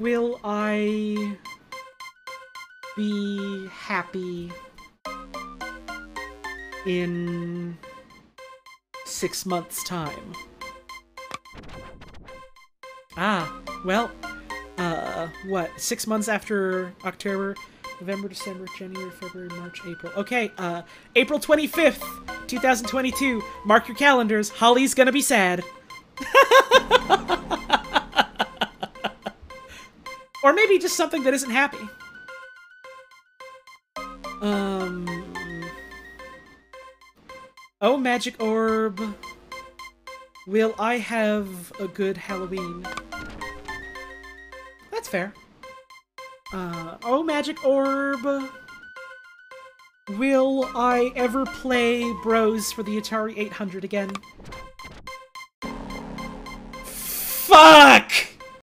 will I be happy in six months' time? Ah, well, uh, what? Six months after October, November, December, January, February, March, April. Okay, uh, April 25th, 2022. Mark your calendars. Holly's gonna be sad. or maybe just something that isn't happy. Um. Oh, magic orb. Will I have a good Halloween? That's fair. Uh, oh, magic orb. Will I ever play Bros for the Atari 800 again? Fuck!